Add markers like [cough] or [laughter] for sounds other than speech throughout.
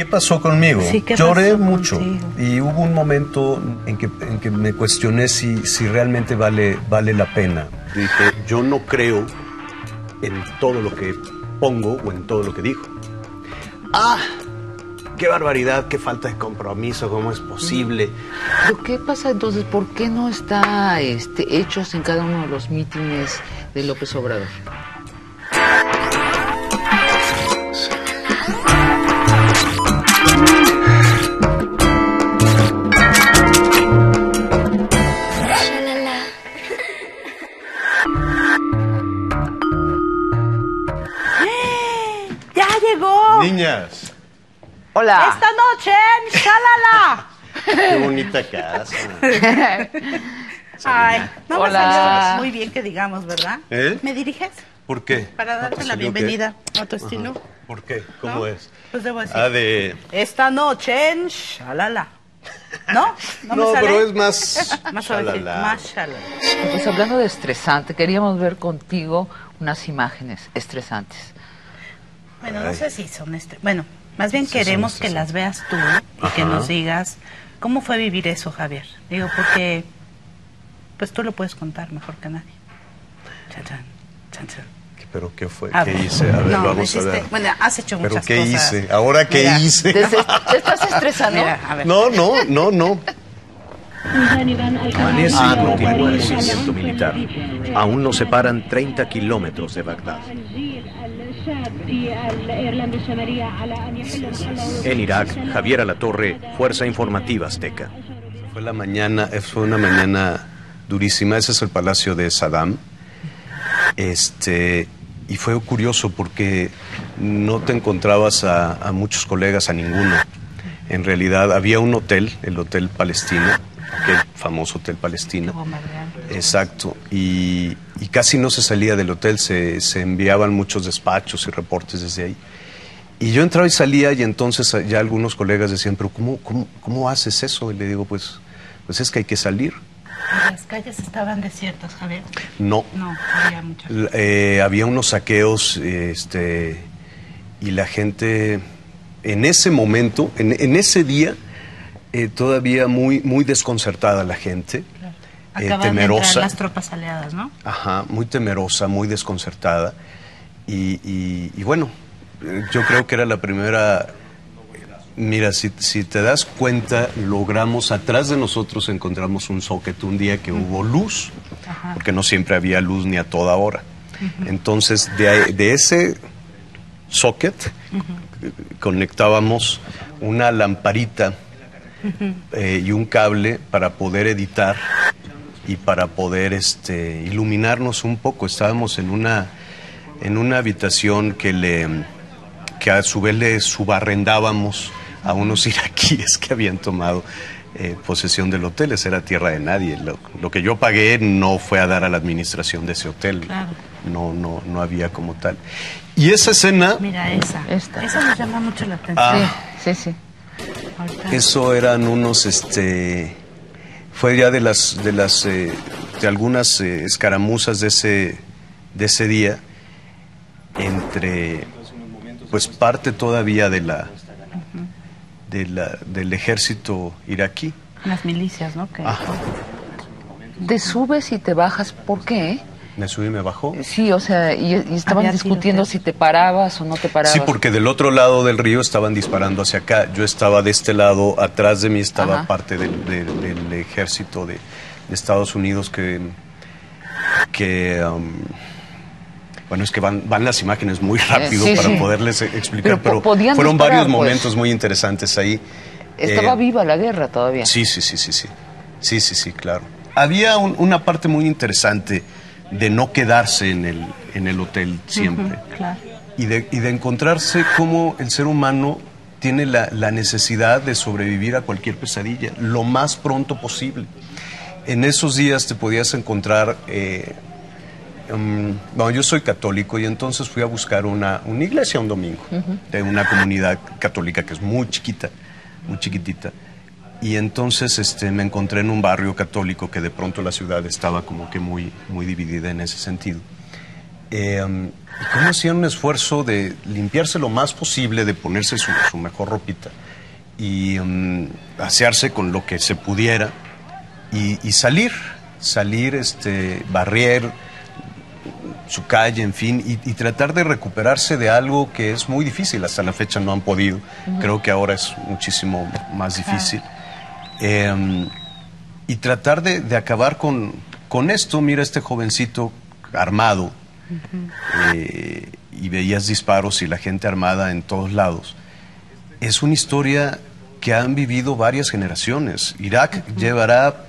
¿Qué pasó conmigo? Sí, ¿qué Lloré pasó mucho contigo? y hubo un momento en que, en que me cuestioné si, si realmente vale, vale la pena. Dije, yo no creo en todo lo que pongo o en todo lo que digo. ¡Ah! ¡Qué barbaridad! ¡Qué falta de compromiso! ¿Cómo es posible? ¿Pero qué pasa entonces? ¿Por qué no está este, hechos en cada uno de los mítines de López Obrador? Niñas, Hola. ¡Esta noche en Shalala! [laughs] qué bonita casa. [laughs] Ay, no me salió muy bien que digamos, ¿verdad? ¿Eh? ¿Me diriges? ¿Por qué? Para ¿No darte te la qué? bienvenida a tu estilo. ¿Por qué? ¿Cómo ¿no? es? Pues debo decir. Ah, de... Esta noche en Shalala. ¿No? ¿No, me No, sale? pero es más... [laughs] Más shalala. más shalala. Pues hablando de estresante, queríamos ver contigo unas imágenes estresantes. Bueno, no sé si son este. Bueno, más bien Sí, son queremos que las veas tú y que Ajá. nos digas cómo fue vivir eso, Javier. Digo, porque pues tú lo puedes contar mejor que nadie. Chan, chan, chan, chan. ¿Pero qué fue? A ¿Qué ver. hice? A ver, No, vamos a hiciste- ver. Bueno, has hecho ¿Pero muchas qué cosas. hice? ¿Ahora qué Mira, hice? ¿Te, ¿Te estás estresando? Mira, a ver. No, no, no, no. Amanece Ah, no, bueno, sí, movimiento militar. Aún nos separan 30 kilómetros de Bagdad. En Irak, Javier Alatorre, Fuerza Informativa Azteca. Fue la mañana, eh, fue una mañana durísima. Ese es el palacio de Saddam. Este, y fue curioso porque no te encontrabas a, a muchos colegas, a ninguno. En realidad había un hotel, el Hotel Palestina, aquel famoso Hotel Palestina. Exacto. Y, y casi no se salía del hotel, se, se enviaban muchos despachos y reportes desde ahí. Y yo entraba y salía y entonces ya algunos colegas decían, pero ¿cómo, cómo, cómo haces eso? Y le digo, pues, pues es que hay que salir. Las calles estaban desiertas, Javier. No. No, había muchas. Eh, había unos saqueos este, y la gente en ese momento, en, en ese día, eh, todavía muy, muy desconcertada la gente, eh, Acaban de temerosa. las tropas aliadas, ¿no? Ajá, muy temerosa, muy desconcertada. Y, y- y bueno, yo creo que era la primera... Mira, si, si te das cuenta, logramos, atrás de nosotros encontramos un socket un día que hubo luz, Ajá. porque no siempre había luz ni a toda hora. Entonces, de, de ese socket conectábamos una lamparita eh, y un cable para poder editar y para poder este, iluminarnos un poco. Estábamos en una, en una habitación que, le, que a su vez le subarrendábamos a unos [laughs] iraquíes que habían tomado eh, posesión del hotel. Esa era tierra de nadie. Lo, lo que yo pagué no fue a dar a la administración de ese hotel. Claro. No, no, no había como tal. Y esa escena, Mira esa. Esta. Esa nos llama mucho la atención. Ah. Sí, sí, sí. Ahorita. Eso eran unos, este, fue ya de las, de las, eh, de algunas eh, escaramuzas de ese, de ese día entre, pues parte todavía de la, de la, del ejército iraquí. Las milicias, ¿no? Que- Ajá. Subes y te bajas, ¿por qué? Me subí y me bajó. Sí, o sea, y, y estaban Había discutiendo si te parabas o no te parabas. Sí, porque del otro lado del río estaban disparando hacia acá. Yo estaba de este lado, atrás de mí estaba Ajá. parte del, del- del ejército de, de Estados Unidos que, que um, bueno, es que van, van las imágenes muy rápido sí, para sí. poderles explicar, Pero pero, podían fueron disparar, varios pues. momentos muy interesantes ahí. Estaba Eh, viva la guerra todavía. Sí, sí, sí, sí, sí. Sí, sí, sí, claro. Había un- una parte muy interesante de no quedarse en el, en el hotel siempre. Claro. Y de, y de encontrarse cómo el ser humano tiene la, la necesidad de sobrevivir a cualquier pesadilla lo más pronto posible. En esos días te podías encontrar, eh, mm, bueno, yo soy católico y entonces fui a buscar una, una iglesia un domingo de una comunidad católica que es muy chiquita, muy chiquitita. Y entonces este, me encontré en un barrio católico que de pronto la ciudad estaba como que muy, muy dividida en ese sentido. Eh, y cómo hacían un esfuerzo de limpiarse lo más posible, de ponerse su, su mejor ropita y um, asearse con lo que se pudiera y, y salir, salir, este, barrier su calle, en fin, y, y tratar de recuperarse de algo que es muy difícil. Hasta la fecha no han podido. Creo que ahora es muchísimo más difícil. Eh, y tratar de, de acabar con, con esto. Mira este jovencito armado eh, y veías disparos y la gente armada en todos lados. Es una historia que han vivido varias generaciones. Irak llevará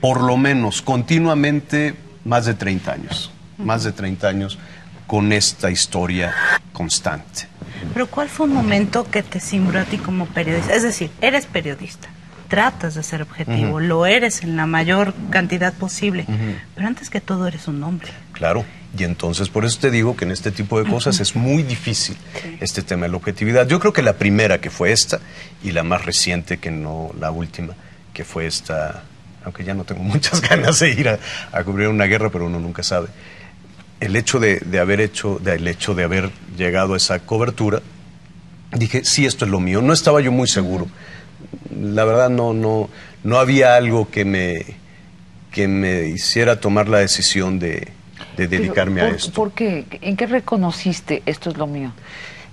por lo menos continuamente más de 30 años, más de 30 años con esta historia constante. Pero ¿cuál fue un momento que te simbró a ti como periodista? Es decir, eres periodista, tratas de ser objetivo, lo eres en la mayor cantidad posible, pero antes que todo eres un hombre. Claro. Y entonces por eso te digo que en este tipo de cosas es muy difícil este tema de la objetividad. Yo creo que la primera que fue esta y la más reciente que no la última, que fue esta, aunque ya no tengo [laughs] muchas ganas de ir a, a cubrir una guerra, pero uno nunca sabe. El hecho de, de haber hecho, de, el hecho de haber llegado a esa cobertura, dije, sí, esto es lo mío. No estaba yo muy seguro. La verdad no, no, no había algo que me, que me hiciera tomar la decisión de, de dedicarme Pero, a ¿por- esto. ¿Por qué? ¿En qué reconociste esto es lo mío?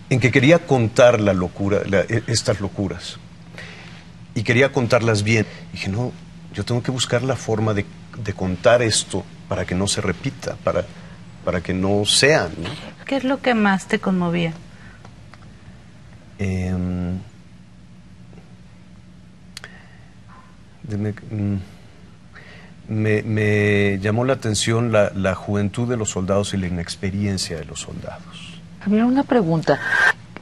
en que quería contar la locura, la- e- estas locuras. Y quería contarlas bien. dije, no, yo tengo que buscar la forma de, de contar esto para que no se repita, para, para que no sean. ¿no? ¿Qué es lo que más te conmovía? Em, deme- mm, me, me llamó la atención la, la juventud de los soldados y la inexperiencia de los soldados. A ver, una pregunta.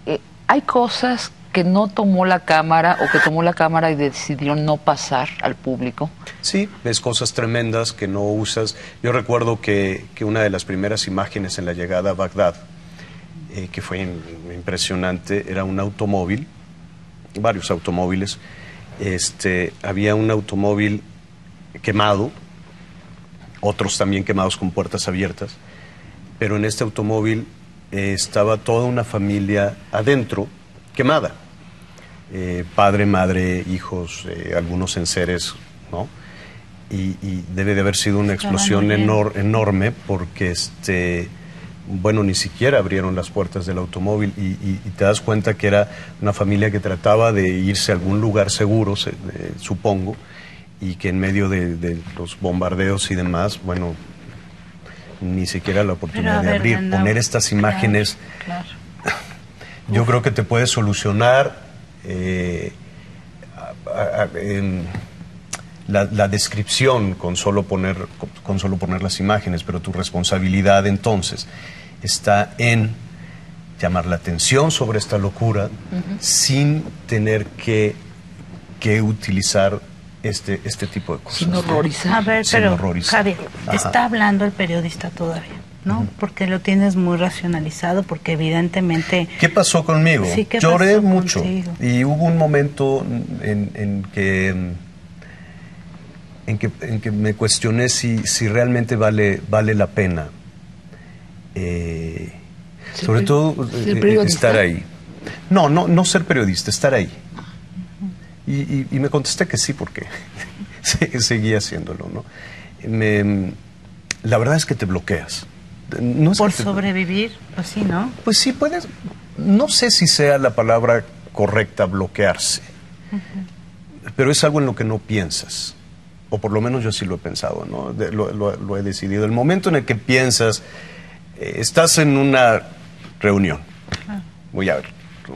Eh, ¿Hay cosas que no tomó la cámara o que tomó la cámara y decidió no pasar al público? Sí, ves cosas tremendas que no usas. Yo recuerdo que, que una de las primeras imágenes en la llegada a Bagdad, eh, que fue in- impresionante, era un automóvil, varios automóviles. Este, había un automóvil quemado, otros también quemados con puertas abiertas, pero en este automóvil eh, estaba toda una familia adentro, quemada. Eh, padre, madre, hijos, eh, algunos enseres, ¿no? Y, y debe de haber sido una explosión enor- enorme porque, este, bueno, ni siquiera abrieron las puertas del automóvil y, y- y te das cuenta que era una familia que trataba de irse a algún lugar seguro, se- supongo, y que en medio de, de los bombardeos y demás, bueno, ni siquiera la oportunidad de abrir, poner estas imágenes Claro. yo creo que te puede solucionar eh, a- a- a- em, la, la descripción con solo, poner, con, solo poner las imágenes, pero tu responsabilidad entonces está en llamar la atención sobre esta locura sin tener que, que utilizar este, este tipo de cosas. Sin A horrorizar. ver, Sin pero horrorizar. Javier, Ajá. está hablando el periodista todavía, ¿no? Porque lo tienes muy racionalizado, porque evidentemente... ¿Qué pasó conmigo? Sí, ¿qué Lloré pasó mucho contigo? y hubo un momento en, en que en que, en que me cuestioné si, si realmente vale, vale la pena. eh, ¿Ser sobre todo eh, estar ahí. No, no, no ser periodista, estar ahí. Y, y- y me contesté que sí, porque [laughs] se- seguía haciéndolo, ¿no? Me- la verdad es que te bloqueas. No es Por te- sobrevivir, pues sí, ¿no? pues sí, puedes. No sé si sea la palabra correcta bloquearse, pero es algo en lo que no piensas. O por lo menos yo sí lo he pensado, ¿no? De- lo, lo- lo he decidido. El momento en el que piensas, eh, estás en una reunión, muy, a-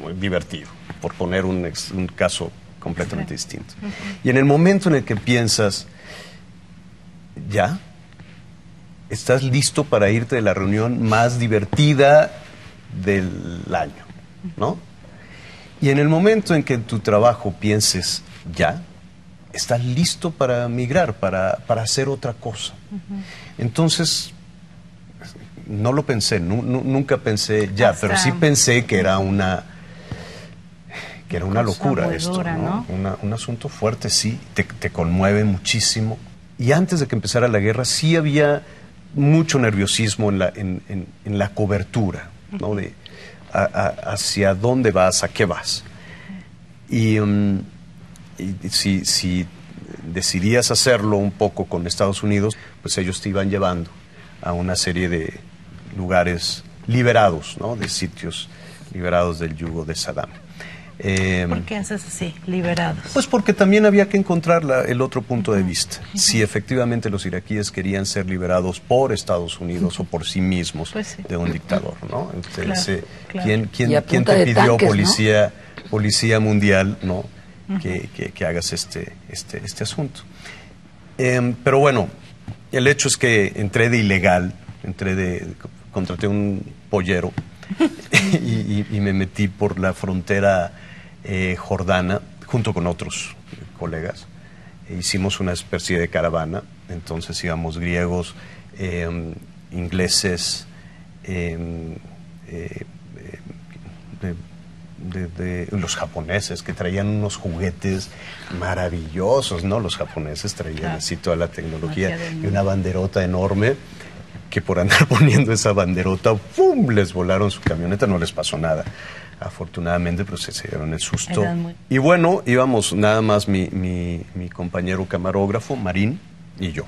muy divertido, por poner un, ex- un caso completamente distinto. Y en el momento en el que piensas, ya, estás listo para irte de la reunión más divertida del año, ¿no? Y en el momento en que en tu trabajo pienses, ya, estás listo para migrar, para, para hacer otra cosa. Entonces, no lo pensé, nu- nu- nunca pensé ya, Hasta- pero sí pensé que era una que era una Cosa locura esto, dura, ¿no? ¿no? Una- un asunto fuerte, sí, te, te conmueve muchísimo. Y antes de que empezara la guerra, sí había mucho nerviosismo en la, en, en- en la cobertura, ¿no? De a- a- hacia dónde vas, a qué vas. Y, y si, si decidías hacerlo un poco con Estados Unidos, pues ellos te iban llevando a una serie de lugares liberados, ¿no? De sitios liberados del yugo de Saddam. Eh, ¿Por qué haces así, liberados? pues porque también había que encontrar la- el otro punto de vista. Si efectivamente los iraquíes querían ser liberados por Estados Unidos o por sí mismos Pues sí. de un dictador, ¿no? Entonces, Claro, eh, claro. ¿quién, quién- quién te pidió tanques, ¿no? policía, policía mundial, no? Que, que- que hagas este, este, este asunto. Em, pero bueno, el hecho es que entré de ilegal, entré de, contraté un pollero [laughs] y, y- y me metí por la frontera eh, jordana junto con otros colegas. E hicimos una especie de caravana, entonces íbamos griegos, em, ingleses, em, eh, eh, de, de- de los japoneses que traían unos juguetes maravillosos, ¿no? Los japoneses traían Claro. así toda la tecnología y una banderota enorme que por andar [laughs] poniendo esa banderota, ¡pum! les volaron su camioneta, no les pasó nada. Afortunadamente, pero se, se dieron el susto. Muy- Y bueno, íbamos nada más mi, mi, mi compañero camarógrafo, Marín, y yo.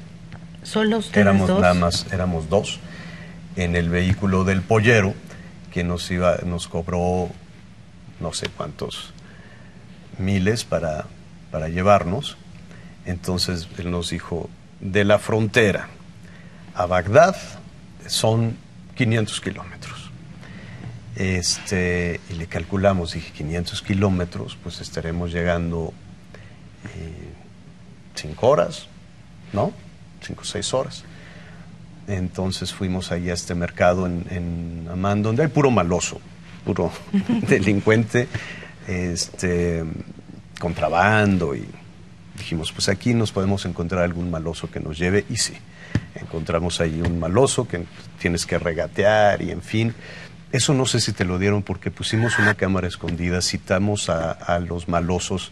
¿Solo ustedes Éramos dos? nada más, éramos dos en el vehículo del pollero que nos iba, nos cobró no sé cuántos miles para, para llevarnos. Entonces él nos dijo, de la frontera a Bagdad son 500 kilómetros. Este, y le calculamos, dije, 500 kilómetros, pues estaremos llegando eh, cinco horas, ¿no? Cinco o seis horas. Entonces fuimos ahí a este mercado en, en Amán, donde hay puro maloso, puro [laughs] delincuente, este, contrabando y dijimos, pues aquí nos podemos encontrar algún maloso que nos lleve y sí, encontramos ahí un maloso que tienes que regatear y en fin. Eso no sé si te lo dieron porque pusimos una cámara escondida, citamos a, los malosos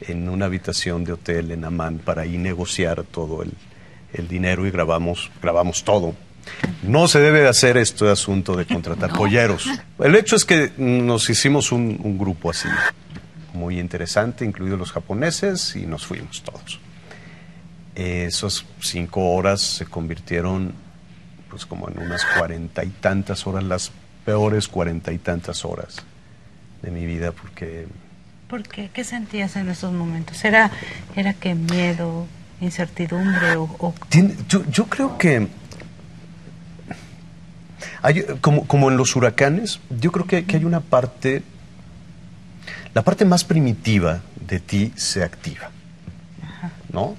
en una habitación de hotel en Amán para ahí negociar todo el, el dinero y grabamos, grabamos todo. No se debe de hacer este asunto de contratar polleros. El hecho es que nos hicimos un, un grupo así, muy interesante, incluidos los japoneses, y nos fuimos todos. Esas cinco horas se convirtieron pues como en unas cuarenta y tantas horas, las peores cuarenta y tantas horas de mi vida, porque ¿Por qué? ¿Qué sentías en esos momentos? ¿Era, era que miedo, incertidumbre o, o- Tiene- yo, yo creo que hay, como, como en los huracanes, yo creo que, que hay una parte, la parte más primitiva de ti se activa, ¿no?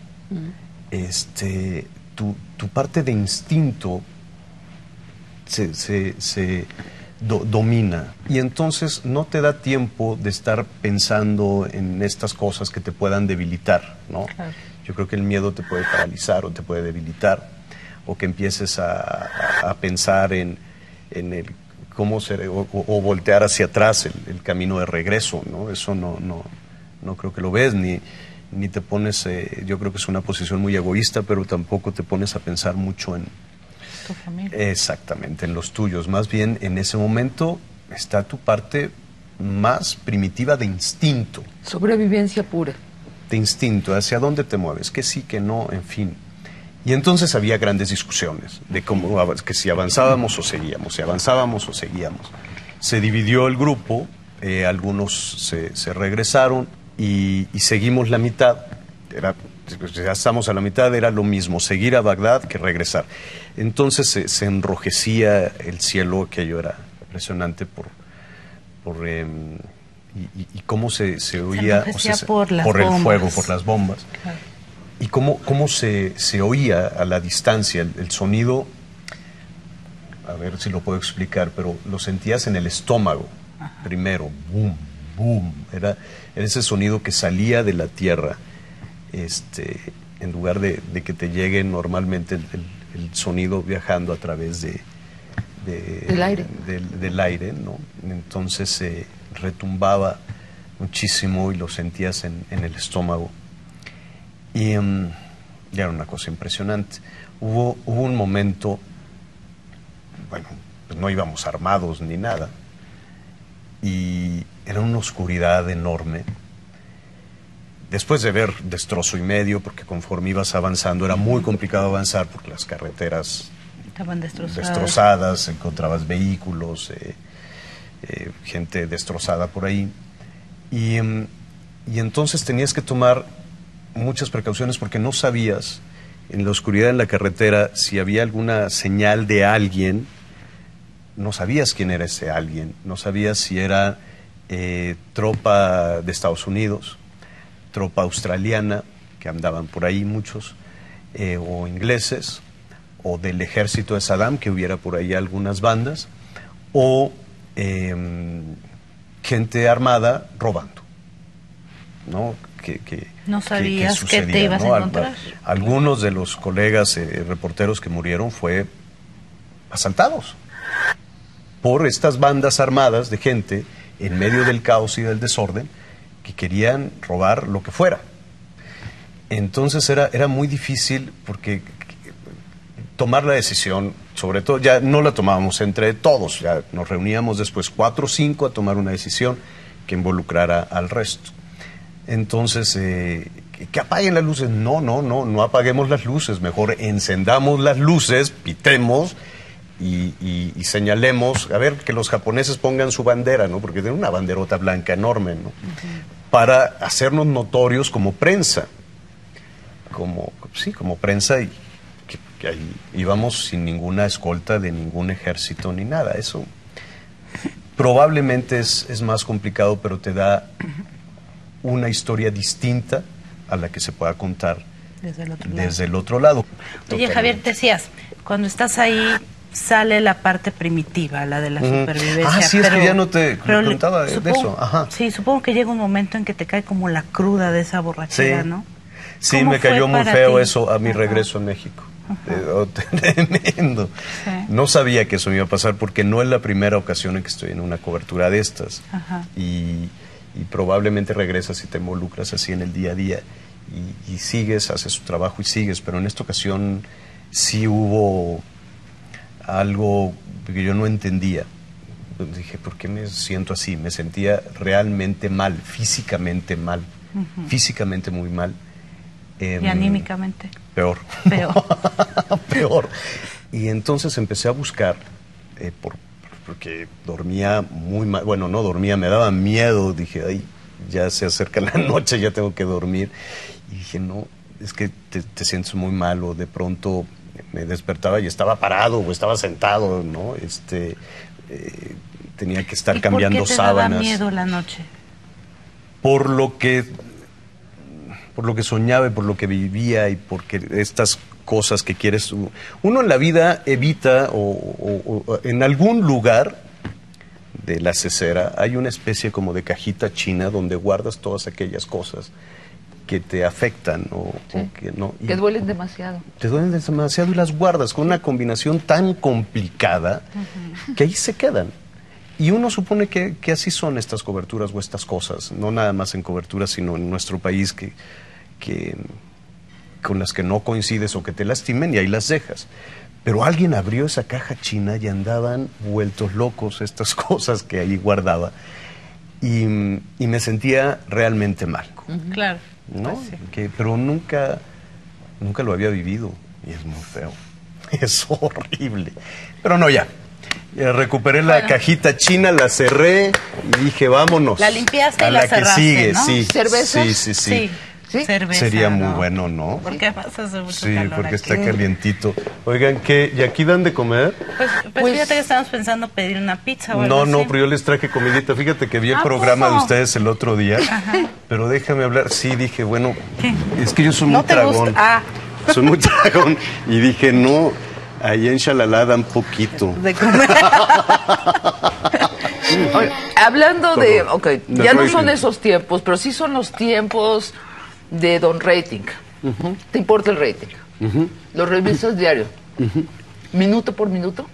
Este, tu, tu parte de instinto se, se- se do- domina y entonces no te da tiempo de estar pensando en estas cosas que te puedan debilitar, ¿no? Claro. Yo creo que el miedo te puede paralizar o te puede debilitar o que empieces a, a- a pensar en, en el cómo ser o, o- o voltear hacia atrás el, el camino de regreso, ¿no? Eso no, no, no creo que lo ves ni ni te pones, eh, yo creo que es una posición muy egoísta, pero tampoco te pones a pensar mucho en, tu familia? Exactamente, en los tuyos. Más bien, en ese momento está tu parte más primitiva de instinto, Sobrevivencia pura. de instinto, hacia dónde te mueves, que sí, que no, en fin. Y entonces había grandes discusiones de cómo, que si avanzábamos o seguíamos, si avanzábamos o seguíamos. Se dividió el grupo, eh, algunos se, se regresaron y, y seguimos la mitad. Era, ya estamos a la mitad, era lo mismo, seguir a Bagdad que regresar. Entonces se, se enrojecía el cielo, aquello era impresionante por, por em, y, cómo se, se oía se- por las el fuego, por las bombas. Claro. Y cómo, cómo se, se oía a la distancia el, el sonido, a ver si lo puedo explicar, pero lo sentías en el estómago, primero, boom, boom, era, era ese sonido que salía de la tierra, este, en lugar de, de que te llegue normalmente el, el- el sonido viajando a través de, de- Del aire. del, del aire, ¿no? Entonces se retumbaba muchísimo y lo sentías en, en el estómago. Y em, ya era una cosa impresionante. Hubo, hubo un momento bueno, pues no íbamos armados ni nada. Y era una oscuridad enorme. Después de ver destrozo y medio, porque conforme ibas avanzando era muy complicado avanzar porque las carreteras Estaban destrozadas. destrozadas, encontrabas vehículos, eh, eh, gente destrozada por ahí. Y, em, y entonces tenías que tomar muchas precauciones porque no sabías en la oscuridad en la carretera si había alguna señal de alguien, no sabías quién era ese alguien, no sabías si era eh, tropa de Estados Unidos, tropa australiana, que andaban por ahí muchos, eh, o ingleses, o del ejército de Saddam, que hubiera por ahí algunas bandas, o em, gente armada robando. ¿no? Que, No que- sabías qué te sucedía, ibas a ¿no? Al- encontrar. Algunos de los colegas eh, reporteros que murieron fue asaltados por estas bandas armadas de gente en medio del caos y del desorden que querían robar lo que fuera. Entonces era, era muy difícil porque tomar la decisión, sobre todo ya no la tomábamos entre todos, ya nos reuníamos después cuatro o cinco a tomar una decisión que involucrara al resto. Entonces, eh, que, apaguen las luces. No, no, no, no apaguemos las luces. Mejor encendamos las luces, pitemos y, y- y señalemos, a ver, que los japoneses pongan su bandera, ¿no? Porque tienen una banderota blanca enorme, ¿no? Para hacernos notorios como prensa. Como, sí, como prensa y que, que ahí íbamos sin ninguna escolta de ningún ejército ni nada. Eso probablemente es, es más complicado, pero te da una historia distinta a la que se pueda contar Desde el otro lado. desde el otro lado. Oye, Javier, te decías, cuando estás ahí sale la parte primitiva, la de la supervivencia. Ah, sí, es que ya no te pero contaba de supongo- eso, ajá. Sí, supongo que llega un momento en que te cae como la cruda de esa borrachera, Sí. ¿no? Sí, ¿Cómo me cayó muy feo ti? eso a mi Ajá. regreso a México. Eh, oh, [laughs] tremendo. Sí. No sabía que eso me iba a pasar porque no es la primera ocasión en que estoy en una cobertura de estas. Ajá. Y, y probablemente regresas y te involucras así en el día a día. Y, y sigues, haces tu trabajo y sigues. Pero en esta ocasión sí hubo algo que yo no entendía. Dije, ¿por qué me siento así? Me sentía realmente mal, físicamente mal, físicamente muy mal. Em, Y anímicamente. Peor. Peor. [laughs] Peor. Y entonces empecé a buscar, eh, por, porque dormía muy mal, bueno, no dormía, me daba miedo, dije, ay, ya se acerca la [laughs] noche, ya tengo que dormir. Y dije, no, es que te, te sientes muy mal o de pronto me despertaba y estaba parado o estaba sentado, ¿no? Este, eh, tenía que estar ¿Y cambiando por qué te sábanas daba miedo la noche? por lo que por lo que soñaba y por lo que vivía y porque estas cosas que quieres. Uno en la vida evita o, o- o en algún lugar de la cesera hay una especie como de cajita china donde guardas todas aquellas cosas que te afectan o, que no. Y Que duelen demasiado. te duelen demasiado y las guardas con una combinación tan complicada que ahí se quedan. Y uno supone que, que así son estas coberturas o estas cosas, no nada más en coberturas, sino en nuestro país que, que con las que no coincides o que te lastimen y ahí las dejas. Pero alguien abrió esa caja china y andaban vueltos locos estas [laughs] cosas que ahí guardaba. Y, y me sentía realmente mal. Claro. ¿no? Pues sí. que, pero nunca, nunca lo había vivido y es muy feo. [laughs] Es horrible. Pero no, ya. Ya recuperé la Bueno. cajita china, la cerré y dije, vámonos. La limpiaste a y la que cerraste, sigue, ¿no? sí. ¿Cervezas? Sí, sí, sí. ¿Sí? Cerveza, Sería muy ¿no? bueno, ¿no? Porque pasa mucho Sí, calor porque aquí. está calientito. Oigan, ¿qué? ¿Y aquí dan de comer? Pues, pues, Pues- fíjate que estamos pensando pedir una pizza o algo No, no, así. pero yo les traje comidita. Fíjate que vi el ¿A programa de ustedes el otro día. Pero déjame hablar. Sí, dije, bueno, ¿Qué? es que yo soy ¿No muy te tragón. gusta? Ah. Soy muy [laughs] tragón. Y dije, no, ahí en Shalalá dan poquito. De comer. [laughs] Oye, hablando de, ok, ya no son esos tiempos, pero sí son los tiempos de Don Rating. ¿Te importa el rating? Los revistas diario. Minuto por minuto.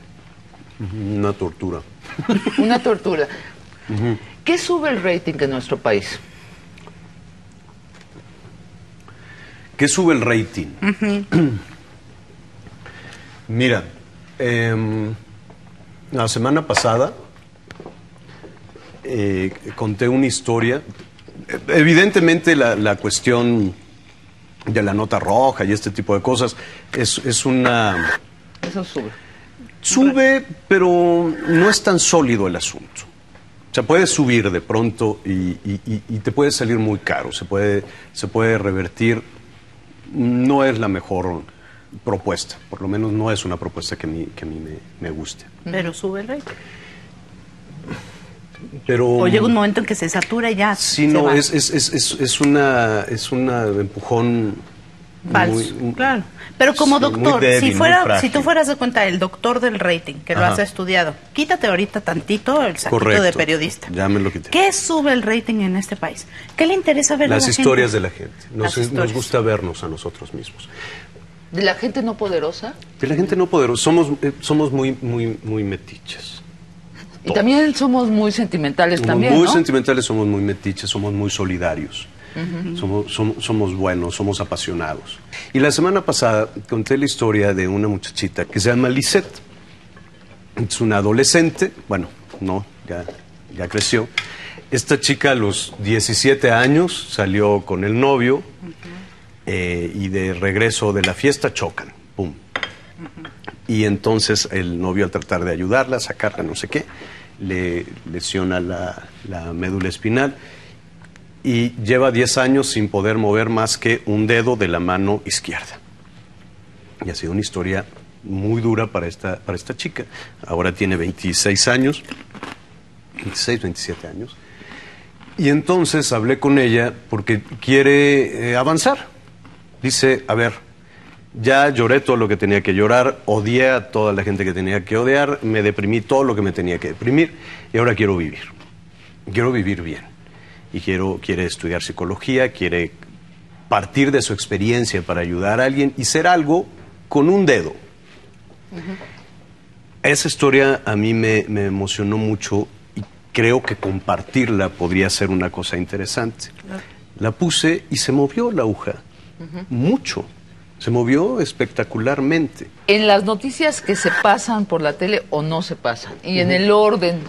Una tortura. [laughs] Una tortura. ¿Qué sube el rating en nuestro país? ¿Qué sube el rating? [clears throat] Mira, em, La semana pasada eh, conté una historia. Evidentemente la, la cuestión de la nota roja y este tipo de cosas es, es una... Eso sube. Sube, pero no es tan sólido el asunto. O sea, puede subir de pronto y, y- y- y te puede salir muy caro, se puede, se puede revertir. No es la mejor propuesta, por lo menos no es una propuesta que a mí, que a mí me, me guste. Pero sube el rating. Pero, O llega un momento en que se satura y ya. Sí, no, va. es, es, es, es, es una, es una empujón Falso, muy- claro. Pero como sí, doctor, débil, si fuera, si tú fueras de cuenta el doctor del rating, que lo has estudiado, quítate ahorita tantito el saquito Correcto. de periodista. Ya me lo quité. ¿Qué sube el rating en este país? ¿Qué le interesa ver a Las la historias gente? de la gente. Nos, gusta vernos a nosotros mismos. De la gente no poderosa. De la gente no poderosa. Somos, eh, somos muy, muy, muy metiches. Y también somos muy sentimentales Somos también, muy ¿no? sentimentales, somos muy metiches, somos muy solidarios. somos, somos, somos buenos, somos apasionados. Y la semana pasada conté la historia de una muchachita que se llama Lisette. Es una adolescente, bueno, no, ya, ya creció. Esta chica a los 17 años salió con el novio eh, y de regreso de la fiesta chocan, pum. Y entonces el novio al tratar de ayudarla, sacarla, no sé qué, le lesiona la, la médula espinal y lleva 10 años sin poder mover más que un dedo de la mano izquierda. Y ha sido una historia muy dura para esta, para esta chica. Ahora tiene 26 años, 26, 27 años. Y entonces hablé con ella porque quiere eh, avanzar. Dice, a ver, ya lloré todo lo que tenía que llorar, odié a toda la gente que tenía que odiar, me deprimí todo lo que me tenía que deprimir y ahora quiero vivir. Quiero vivir bien. Y quiero, quiere estudiar psicología, quiere partir de su experiencia para ayudar a alguien y ser algo con un dedo. Esa historia a mí me, me emocionó mucho y creo que compartirla podría ser una cosa interesante. La puse y se movió la aguja, mucho. Se movió espectacularmente. En las noticias que se pasan por la tele o no se pasan. Y en el orden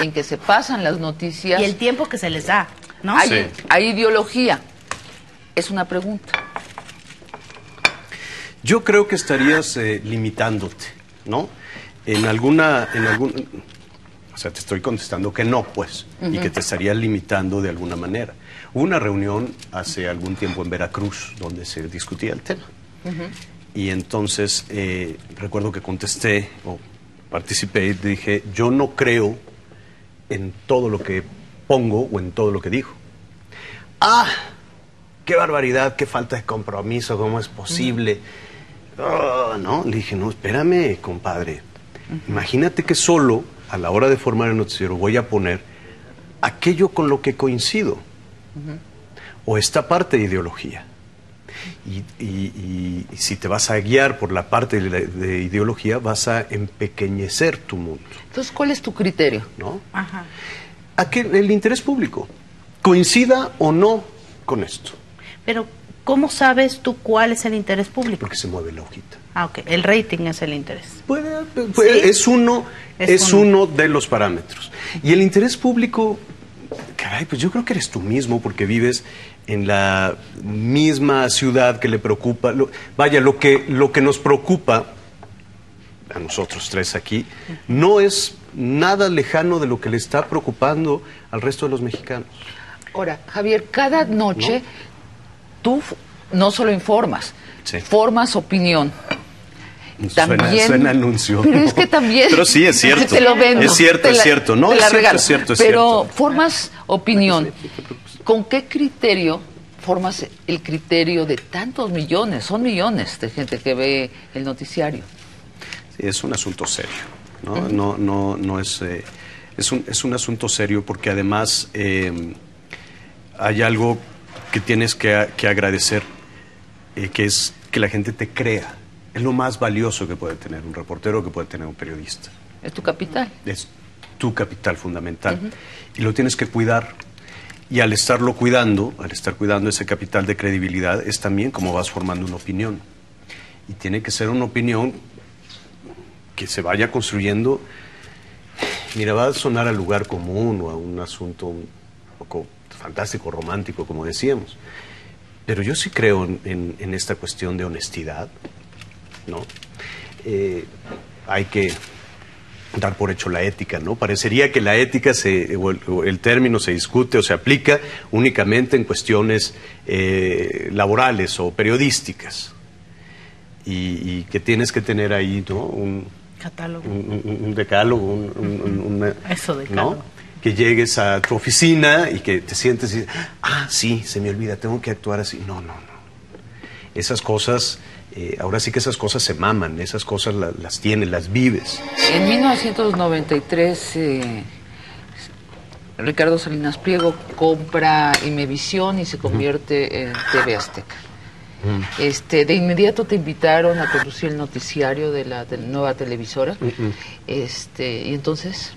en que se pasan las noticias. Y el tiempo que se les da, ¿no? hay, Sí. hay ideología. Es una pregunta. Yo creo que estarías eh, limitándote, ¿no? En alguna, en algún, o sea, te estoy contestando que no, pues, y que te estarías limitando de alguna manera. Hubo una reunión hace algún tiempo en Veracruz donde se discutía el tema. Y entonces eh, recuerdo que contesté o participé y dije, yo no creo en todo lo que pongo o en todo lo que digo. Ah, qué barbaridad, qué falta de compromiso, cómo es posible. Ah, no, le dije, no, espérame, compadre. Imagínate que solo a la hora de formar el noticiero voy a poner aquello con lo que coincido o esta parte de ideología. Y, y- y- si te vas a guiar por la parte de, la- de ideología, vas a empequeñecer tu mundo, Entonces, ¿cuál es tu criterio? ¿no? Ajá. A que el interés público coincida o no con esto, Pero, ¿cómo sabes tú cuál es el interés público? porque se mueve la hojita. Ah, ok. El rating es el interés. Puede- puede- Sí. es uno, Es es, uno. uno. de los parámetros. Y el interés público, caray, pues yo creo que eres tú mismo porque vives en la misma ciudad que le preocupa. Lo- vaya, lo que, lo que nos preocupa a nosotros tres aquí no es nada lejano de lo que le está preocupando al resto de los mexicanos. Ahora, Javier, cada noche tú no solo informas, Sí. formas opinión. Suena, También- suena anuncio. Pero es que también. Pero sí, es [laughs] cierto. Te lo vendo. Es cierto, Te es cierto. No, es la cierto, es cierto, es Pero cierto. formas opinión. ¿Con qué criterio formas el criterio de tantos millones? Son millones de gente que ve el noticiario. Sí, es un asunto serio, ¿no? No, no, no es, eh, es, un, es un asunto serio porque además eh, hay algo que tienes que, que agradecer, eh, que es que la gente te crea. Es lo más valioso que puede tener un reportero, que puede tener un periodista. Es tu capital. Es tu capital fundamental. Y lo tienes que cuidar. Y al estarlo cuidando, al estar cuidando ese capital de credibilidad, es también como vas formando una opinión. Y tiene que ser una opinión que se vaya construyendo mira, va a sonar al lugar común o a un asunto un poco fantástico, romántico, como decíamos. Pero yo sí creo en, en- en esta cuestión de honestidad, ¿no? Eh, hay que dar por hecho la ética, ¿no? Parecería que la ética se, o el, o el término se discute o se aplica únicamente en cuestiones eh, laborales o periodísticas. Y, y que tienes que tener ahí, ¿no? Un, Catálogo. un, un- un decálogo, un, una- Eso, decálogo. ¿no? Que llegues a tu oficina y que te sientes y ah, sí, se me olvida, tengo que actuar así. No, no, no. Esas cosas, eh, ahora sí que esas cosas se maman, esas cosas la- las tienes, las vives. En 1993, eh, Ricardo Salinas Pliego compra Imevisión y se convierte en TV Azteca. Este, de inmediato te invitaron a conducir el noticiario de la nueva televisora. Este, y entonces,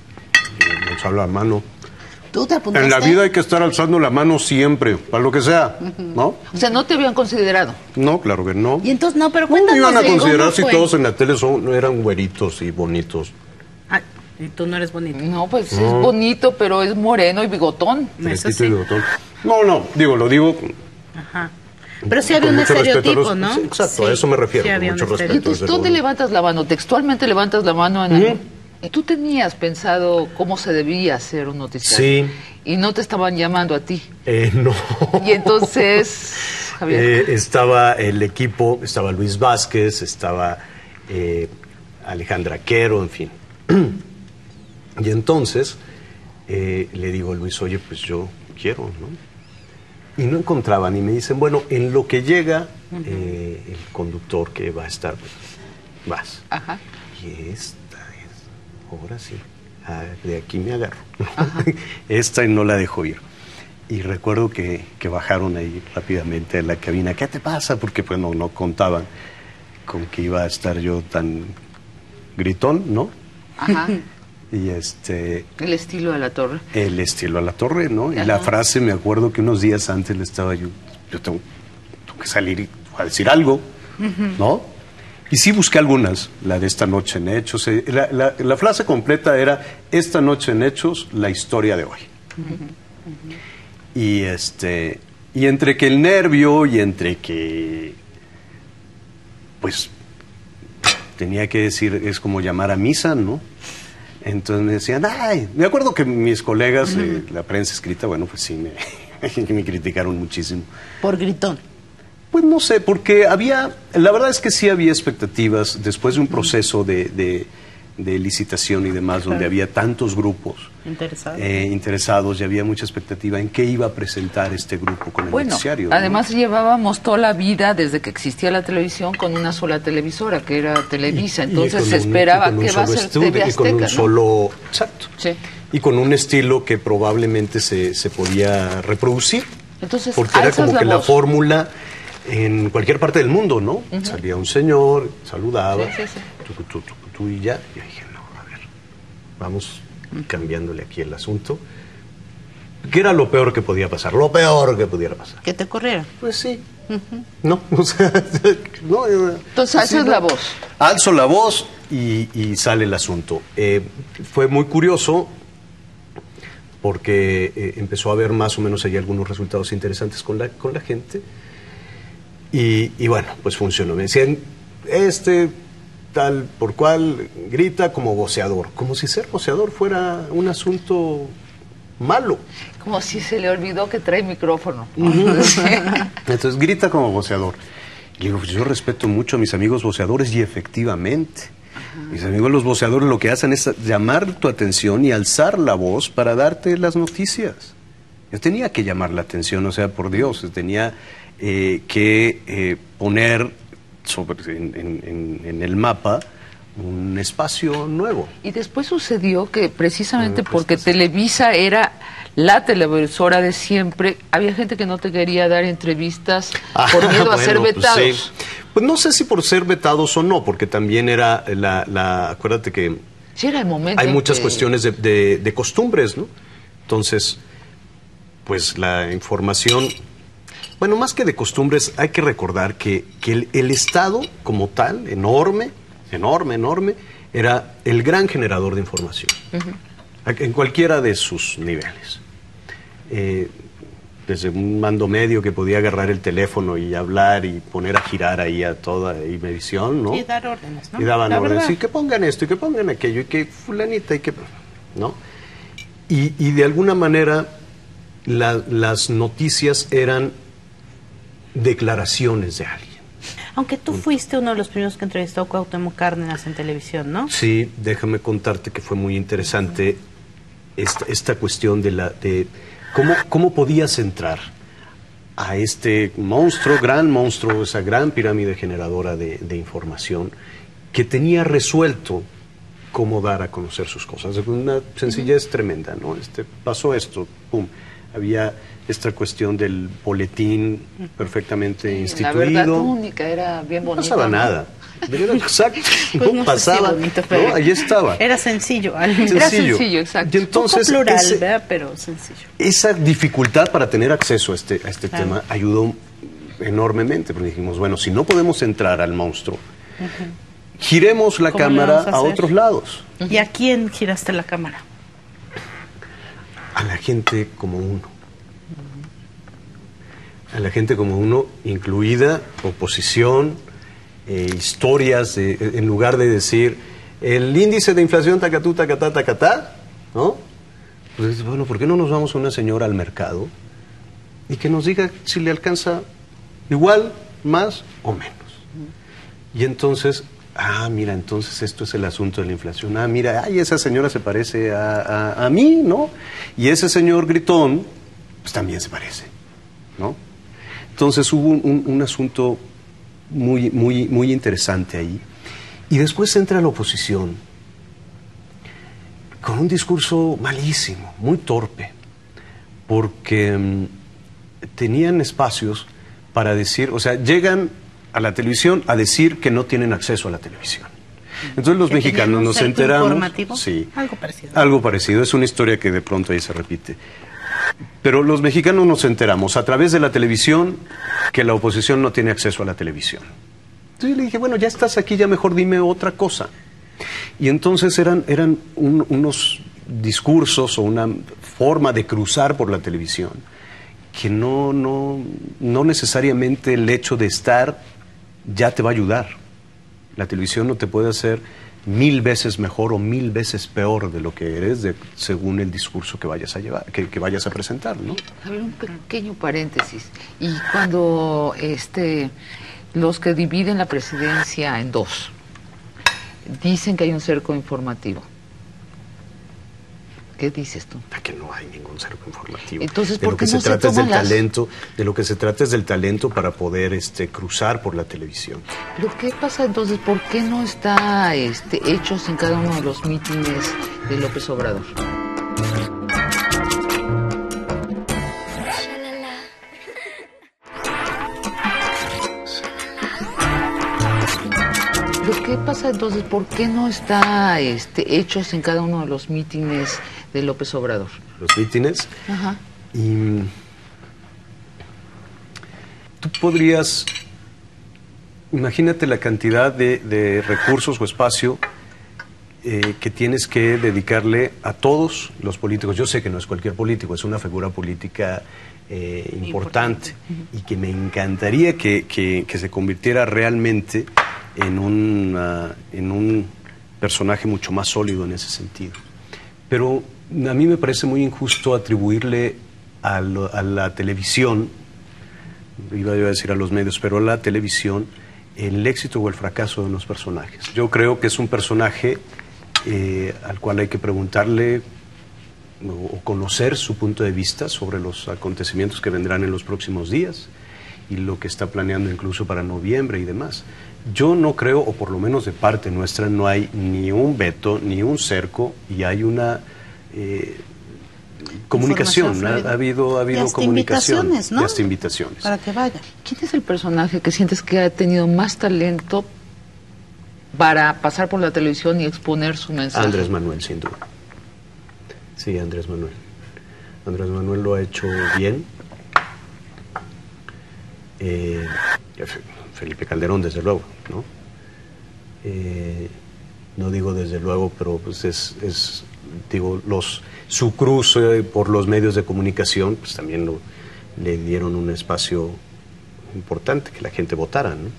Y Nos habla a mano. ¿Tú te apuntaste? En la vida hay que estar alzando la mano siempre, para lo que sea, ¿no? o sea, no te habían considerado. No, claro que no. Y entonces, no, pero ¿Cómo cuéntanos. iban a considerar si fue. todos en la tele son, eran güeritos y bonitos? Ay, y tú no eres bonito. No, pues es bonito, pero es moreno y bigotón. Eso Fresquito y sí. botón. No, no, digo, lo digo Ajá. Pero sí había un estereotipo, los- ¿no? sí, exacto, a eso me refiero, Sí con mucho un respeto. Entonces, ¿dónde luego. levantas la mano? Textualmente levantas la mano en el- ¿Y ¿Tú tenías pensado cómo se debía hacer un noticiario? Sí. Y no te estaban llamando a ti. Eh, no. Y entonces, [laughs] Javier, Eh, estaba el equipo, estaba Luis Vázquez, estaba eh, Alejandra Quero, en fin. [clears throat] y entonces eh, le digo a Luis, oye, pues yo quiero, ¿no? Y no encontraban y me dicen, bueno, en lo que llega el conductor que va a estar, pues, vas. ajá. Y es, ahora sí, ah, de aquí me agarro. [laughs] esta y no la dejo ir. Y recuerdo que, que bajaron ahí rápidamente a la cabina. ¿Qué te pasa? Porque pues no, no contaban con que iba a estar yo tan gritón, ¿no? Ajá. [laughs] Y este, El estilo de la torre. el estilo a la torre, ¿no? Y la frase, me acuerdo que unos días antes le estaba yo, yo tengo, tengo que salir y a decir algo, ¿no? Y sí busqué algunas, la de esta noche en Hechos. eh, La, la- la frase completa era, esta noche en Hechos, la historia de hoy. Y este, y entre que el nervio y entre que, pues, tenía que decir, es como llamar a misa, ¿no? Entonces me decían, ay, me acuerdo que mis colegas, eh, la prensa escrita, bueno, pues sí, me, [laughs] me criticaron muchísimo. Por gritón. Pues no sé, porque había, la verdad es que sí había expectativas después de un proceso de, de- de licitación y demás, donde había tantos grupos Interesado. eh, interesados y había mucha expectativa en qué iba a presentar este grupo con el Bueno, noticiario. ¿no? además llevábamos toda la vida desde que existía la televisión con una sola televisora, que era Televisa. Y- Entonces se esperaba un que va a ser TV y con Azteca, un ¿no? solo, exacto. Sí. Y con un estilo que probablemente se, se podía reproducir. Entonces, porque era como la que la fórmula en cualquier parte del mundo, ¿no? Salía un señor, saludaba, Sí, sí, sí. tucu, tu, tucu, tu, y ya. Yo dije, no, a ver, vamos cambiándole aquí el asunto. ¿Qué era lo peor que podía pasar? Lo peor que pudiera pasar. Que te corrieron. Pues sí. No, [laughs] o sea, no, yo- Entonces, alzas no. la voz. Alzo la voz y, y sale el asunto. Eh, fue muy curioso porque eh, empezó a haber más o menos ahí algunos resultados interesantes con la, con la gente. Y, y bueno, pues funcionó. Me decían, este tal por cual grita como voceador, como si ser voceador fuera un asunto malo. Como si se le olvidó que trae micrófono. [laughs] Entonces grita como voceador. Y digo, pues yo respeto mucho a mis amigos voceadores y efectivamente. Mis amigos los voceadores lo que hacen es llamar tu atención y alzar la voz para darte las noticias. Yo tenía que llamar la atención, o sea, por Dios, tenía eh, que eh, poner sobre, en, en- el mapa un espacio nuevo. Y después sucedió que precisamente pues, porque pues, Televisa era la televisora de siempre, había gente que no te quería dar entrevistas por Ah, miedo a [laughs] ser bueno, vetados. Pues, sí. Pues no sé si por ser vetados o no, porque también era la, la acuérdate que Sí, era el momento. hay muchas que- cuestiones de, de- de costumbres, ¿no? Entonces, pues la información, bueno, más que de costumbres, hay que recordar que, que el, el Estado como tal, enorme, enorme, enorme, era el gran generador de información. en cualquiera de sus niveles. Eh, desde un mando medio que podía agarrar el teléfono y hablar y poner a girar ahí a toda Imevisión, ¿no? Y dar órdenes, ¿no? Y daban La órdenes, verdad. y que pongan esto, y que pongan aquello, y que fulanita, y que... ¿no? Y, y de alguna manera la- las noticias eran declaraciones de alguien. Aunque tú fuiste uno de los primeros que entrevistó a Cuauhtémoc Cárdenas en televisión, ¿no? Sí, déjame contarte que fue muy interesante esta, esta cuestión de la de cómo, cómo podías entrar a este monstruo, gran monstruo, esa gran pirámide generadora de, de información que tenía resuelto cómo dar a conocer sus cosas. Una sencillez tremenda, ¿no? Este, pasó esto, pum. Había esta cuestión del boletín perfectamente La instituido. verdad única era bien No bonito. pasaba nada. Era [laughs] exacto. Pues no no sé si pasaba. bonito, ¿no? Ahí estaba. Era sencillo. al- Era sencillo, exacto. Y entonces, Poco plural, ese- ¿verdad? Pero sencillo. esa dificultad para tener acceso a este, a este Claro. tema ayudó enormemente. Porque dijimos, bueno, si no podemos entrar al monstruo, giremos la ¿Cómo le cámara a a, otros lados. ¿Y a quién giraste la cámara? A la gente como uno. A la gente como uno, incluida oposición, eh, historias, en lugar de decir el índice de inflación tacatú, tacatá, tacatá, ¿no? Pues bueno, ¿por qué no nos vamos a una señora al mercado y que nos diga si le alcanza igual, más o menos? Y entonces, ah, mira, entonces esto es el asunto de la inflación. Ah, mira, ay, esa señora se parece a, a- mí, ¿no? Y ese señor gritón, pues también se parece, ¿no? Entonces hubo un, un- un asunto muy, muy, muy interesante ahí. Y después entra la oposición con un discurso malísimo, muy torpe, porque mm, tenían espacios para decir, o sea, llegan a la televisión a decir que no tienen acceso a la televisión. Entonces los ¿Que tenían mexicanos nos enteramos. informativo? Sí. Algo parecido. Algo parecido. Es una historia que de pronto ahí se repite. Pero los mexicanos nos enteramos a través de la televisión que la oposición no tiene acceso a la televisión. Entonces yo le dije, bueno, ya estás aquí, ya mejor dime otra cosa. Y entonces eran, eran un- unos discursos o una forma de cruzar por la televisión que no, no, no necesariamente el hecho de estar ya te va a ayudar. La televisión no te puede hacer mil veces mejor o mil veces peor de lo que eres de- según el discurso que vayas a llevar, que, que vayas a presentar, ¿no? A ver, un pequeño paréntesis. Y cuando este, los que dividen la presidencia en dos dicen que hay un cerco informativo, ¿qué dices tú? que no hay ningún cerco informativo. Entonces, de ¿por lo qué que no se se trata es del las- talento, de lo que se trata es del talento para poder este cruzar por la televisión. Pero ¿qué pasa entonces? ¿Por qué no está este, hechos en cada uno de los mítines de López Obrador? ¿qué pasa entonces? ¿Por qué no está este, hechos en cada uno de los mítines de López Obrador? Los mítines Ajá. y tú podrías imagínate la cantidad de, de recursos o espacio eh, que tienes que dedicarle a todos los políticos. Yo sé que no es cualquier político, es una figura política eh, importante y que me encantaría que, que- que se convirtiera realmente en un, ah, en un personaje mucho más sólido en ese sentido. Pero a mí me parece muy injusto atribuirle a, la televisión, iba a decir a los medios, pero a la televisión, el éxito o el fracaso de los personajes. Yo creo que es un personaje eh, al cual hay que preguntarle o o conocer su punto de vista sobre los acontecimientos que vendrán en los próximos días y lo que está planeando incluso para noviembre y demás. Yo no creo, o por lo menos de parte nuestra, no hay ni un veto, ni un cerco, y hay una eh, comunicación, ha, fluida. ha habido, ha Y habido hasta comunicación. invitaciones, ¿no? Y hasta invitaciones. Para que vaya. ¿Quién es el personaje que sientes que ha tenido más talento para pasar por la televisión y exponer su mensaje? Andrés Manuel, sin duda. Sí, Andrés Manuel. Andrés Manuel lo ha hecho bien. Eh, Fe- Felipe Calderón, desde luego, ¿no? Eh, no digo desde luego, pero pues es, es digo, los, su cruce por los medios de comunicación, pues también le dieron un espacio importante que la gente votara, ¿no?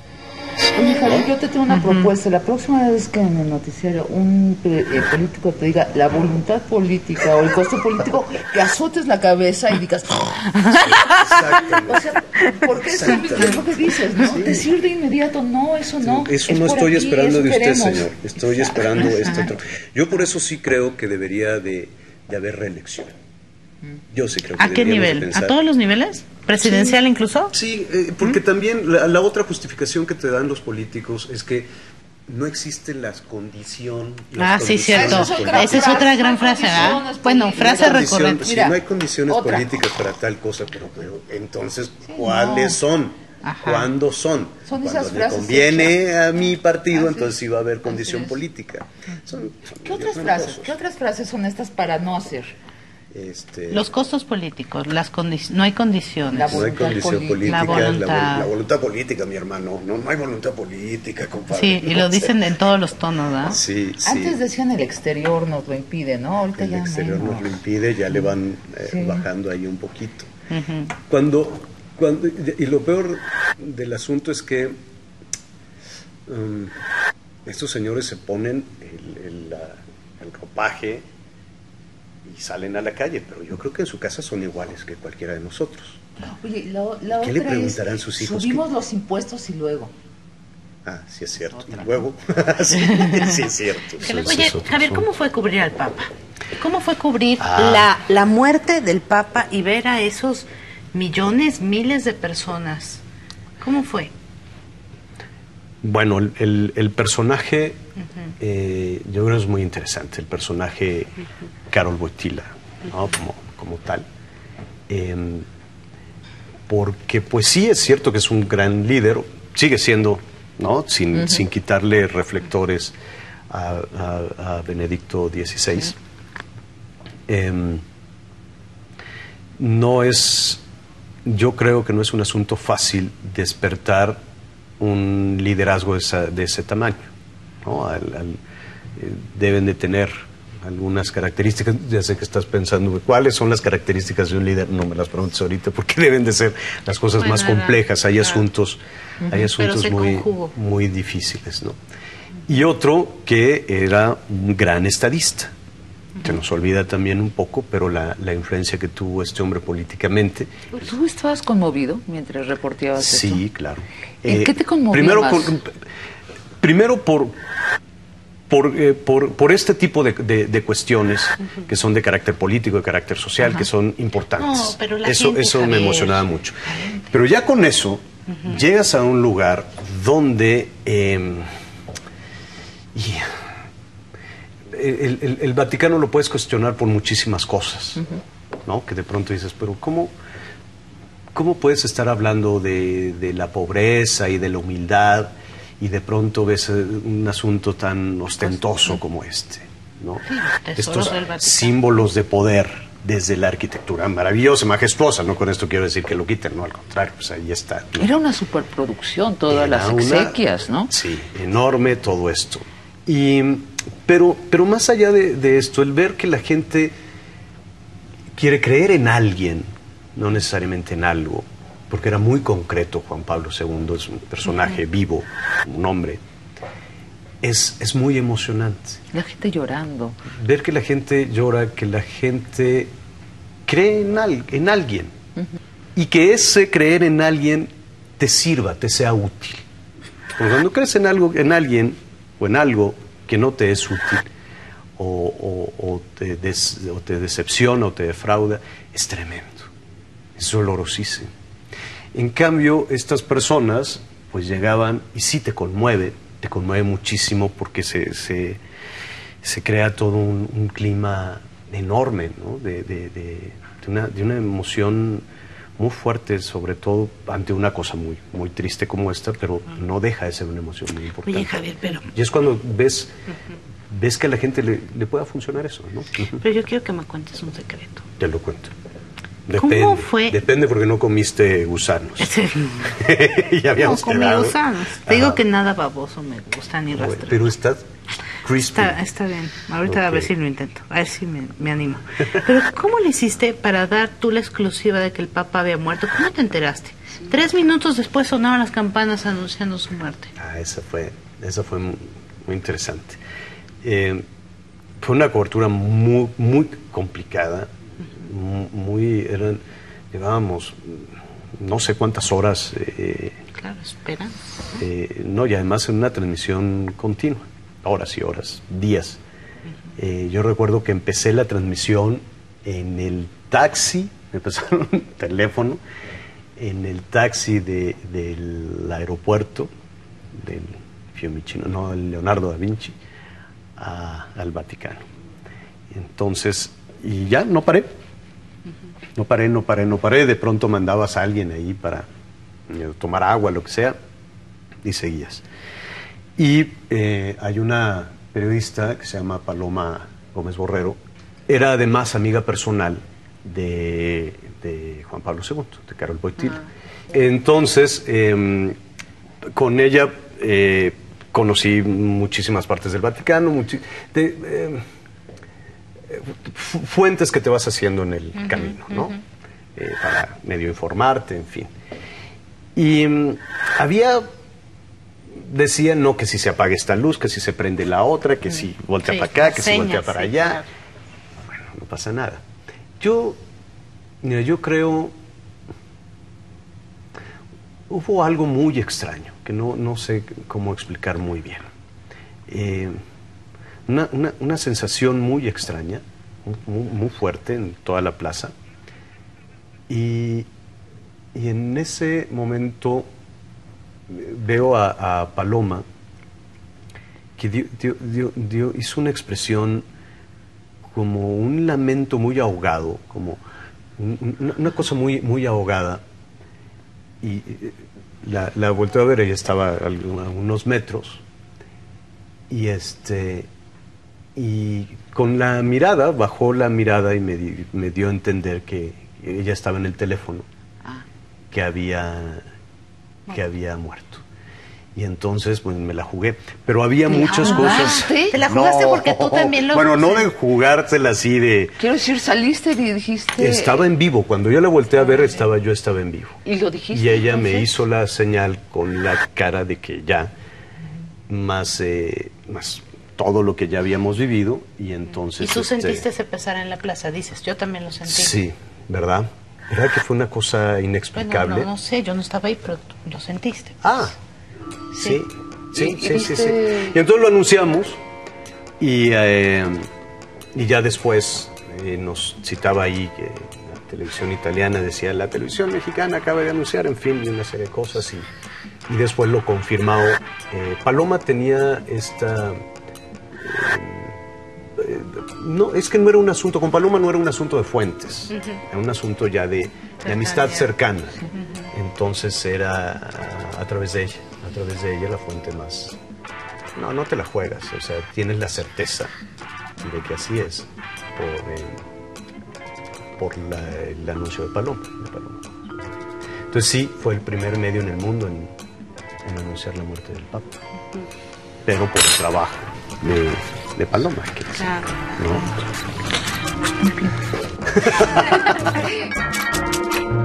Oye, Javier, yo te tengo una propuesta. La próxima vez que en el noticiero un eh, político te diga la voluntad política o el costo político, que azotes la cabeza y digas. o sea, porque es, es lo que dices, ¿no? Decir de inmediato, no, eso no. Eso es no estoy aquí, esperando de usted, queremos. señor. Estoy esperando este otro. Yo por eso sí creo que debería de, de haber reelección. Yo sí creo que ¿A qué nivel? ¿A todos los niveles? ¿Presidencial incluso? Sí, eh, porque también la, la otra justificación que te dan los políticos es que no existen las condiciones. Ah, sí, cierto. Esa es otra Esa es otra frase, gran no frase, ¿verdad? Bueno, frase recurrente. Si no hay condiciones otra. políticas para tal cosa, pero, pero entonces, ¿cuáles son? Ajá. ¿Cuándo son? Son Cuando esas le conviene hechas. a mi partido, Así entonces es. sí va a haber condición política. Son- son ¿Qué otras frases? ¿Qué otras frases son estas para no hacer? Este, Los costos políticos, las condi- no hay condiciones. La no hay voluntad condición política. La la, vol- voluntad. la voluntad política, mi hermano. No, no hay voluntad política, compadre. Sí, y No lo sé. dicen en todos los tonos, ¿verdad? Sí, sí. Antes decían el exterior nos lo impide, ¿no? Ahorita el ya exterior menos. nos lo impide, ya le van eh, Sí. bajando ahí un poquito. Cuando, cuando, y lo peor del asunto es que um, estos señores se ponen el, el, la- el ropaje y salen a la calle, pero yo creo que en su casa son iguales que cualquiera de nosotros. Oye, la, la ¿Qué otra le es, preguntarán sus hijos? Subimos los impuestos y luego. Ah, sí es cierto. Y luego, [laughs] sí, sí es cierto. Que Oye, es Javier. ¿cómo fue cubrir al Papa? ¿Cómo fue cubrir Ah. la, la muerte del Papa y ver a esos millones, miles de personas? ¿Cómo fue? Bueno, el, el- eh, yo creo que es muy interesante, el personaje Carol Wojtyla, ¿no? como, como tal. Em, porque pues sí es cierto que es un gran líder, sigue siendo, ¿no? Sin, sin quitarle reflectores a, a- a Benedicto XVI. Em, no es, yo creo que no es un asunto fácil despertar un liderazgo de, esa- de ese tamaño. ¿No? Al- al- eh, deben de tener algunas características, ya sé que estás pensando, ¿cuáles son las características de un líder? No me las preguntes ahorita porque [laughs] deben de ser las cosas Bueno, más complejas, hay asuntos, hay asuntos muy, muy difíciles. ¿no? Y otro que era un gran estadista. Se nos olvida también un poco, pero la, la influencia que tuvo este hombre políticamente. ¿Tú estabas conmovido mientras reporteabas Sí, esto? claro. ¿En qué te conmovió Primero, más? por, primero por, por, eh, por, por este tipo de, de- de cuestiones que son de carácter político, de carácter social, que son importantes. No, pero la eso gente, eso me emocionaba mucho. Pero ya con eso, llegas a un lugar donde... eh, el, el- el Vaticano lo puedes cuestionar por muchísimas cosas, ¿no? Que de pronto dices, pero ¿cómo, cómo puedes estar hablando de, de la pobreza y de la humildad y de pronto ves eh, un asunto tan ostentoso como este, ¿no? Estos símbolos de poder desde la arquitectura maravillosa, majestuosa, no con esto quiero decir que lo quiten, no, al contrario, pues ahí está. ¿no? Era una superproducción, todas Era las una- exequias, ¿no? Sí, enorme todo esto. Y, pero, pero más allá de, de esto, el ver que la gente quiere creer en alguien, no necesariamente en algo, porque era muy concreto Juan Pablo II, es un personaje vivo, un hombre, es, es muy emocionante. La gente llorando. Ver que la gente llora, que la gente cree en, al- en alguien y que ese creer en alguien te sirva, te sea útil. Porque cuando crees en algo, en alguien o en algo que no te es útil o, o- o te, des- o te decepciona o te defrauda, es tremendo, es dolorosísimo. En cambio, estas personas pues llegaban y sí te conmueve, te conmueve muchísimo porque se, se, se crea todo un, un clima enorme, ¿no? de, de- de- de una, de una emoción muy fuerte, sobre todo ante una cosa muy, muy triste como esta, pero no deja de ser una emoción muy importante. Oye, Javier, pero, Y es cuando ves, ves que a la gente le, le pueda funcionar eso, ¿no? Pero yo quiero que me cuentes un secreto. Te lo cuento. ¿Cómo fue? Depende porque no comiste gusanos. [laughs] [laughs] ya No, habíamos comí quedado. gusanos. Te digo Ajá. que nada baboso me gusta ni rastro. Pero está crispy. Está, está bien. Ahorita a ver si lo intento. A ver si me, me animo. Pero ¿cómo le hiciste para dar tú la exclusiva de que el Papa había muerto? ¿Cómo te enteraste? Tres minutos después sonaban las campanas anunciando su muerte. Ah, esa fue, esa fue muy, muy interesante. Eh, fue una cobertura muy, muy complicada, muy, eran, llevábamos no sé cuántas horas, eh, Claro, espera. eh, no, y además en una transmisión continua, horas y horas, días. Eh, yo recuerdo que empecé la transmisión en el taxi, me pasaron [laughs] un teléfono, en el taxi de- del aeropuerto, del Fiumicino, no, Leonardo da Vinci, a- al Vaticano. Entonces, y ya no paré. No paré, no paré, no paré. De pronto mandabas a alguien ahí para eh, tomar agua, lo que sea, y seguías. Y eh, hay una periodista que se llama Paloma Gómez Borrero, era además amiga personal de, de Juan Pablo II, de Carol Boitil. Entonces, em, con ella eh, conocí muchísimas partes del Vaticano, muchi- de, em, fuentes que te vas haciendo en el camino, ¿no? Eh, para medio informarte, en fin. Y mm, había, decían, no, que si se apaga esta luz, que si se prende la otra, que si voltea Sí, para acá, que si voltea para sí, allá. claro. Bueno, no pasa nada. Yo, mira, yo creo, hubo algo muy extraño, que no, no sé cómo explicar muy bien. Eh, una, una- una sensación muy extraña, muy, fuerte en toda la plaza. Y, y en ese momento eh, veo a, Paloma que hizo una expresión como un lamento muy ahogado, como un- un- una, cosa muy, muy ahogada. Y eh, la, la volteé a ver, ella estaba a unos metros. Y este y con la mirada, bajó la mirada y me, di- me dio a entender que ella estaba en el teléfono, Ah. que había, que había muerto. Y entonces pues me la jugué. Pero había ¿Te la muchas cosas. Te la jugaste porque tú también lo Bueno, no de jugársela así de. Quiero decir, saliste y dijiste... Estaba en vivo. Cuando yo la volteé a ver, estaba, yo estaba en vivo. ¿Y lo dijiste? Y ella me hizo la señal con la cara de que ya, más, eh, más todo lo que ya habíamos vivido. Y entonces. Y tú este, sentiste ese pesar en la plaza, dices. Yo también lo sentí. Sí, ¿verdad? ¿Verdad que fue una cosa Bueno, inexplicable? no, no sé, yo no estaba ahí, pero lo sentiste. Ah, sí, sí, ¿Y- y sí, sí, sí. Y entonces lo anunciamos y, eh, y ya después eh, nos citaba ahí que la televisión italiana decía, la televisión mexicana acaba de anunciar, en fin, y una serie de cosas y, y después lo confirmado. Eh, Paloma tenía esta... eh, no, es que no era un asunto, con Paloma no era un asunto de fuentes, era un asunto ya de, de amistad cercana. Entonces era a, a través de ella, a través de ella la fuente más... No, no te la juegas, o sea, tienes la certeza de que así es por, eh, por la- el anuncio de Paloma, de Paloma. Entonces sí, fue el primer medio en el mundo en, en anunciar la muerte del Papa, pero por el trabajo de, de Paloma, hay que Claro. ¿no? [laughs]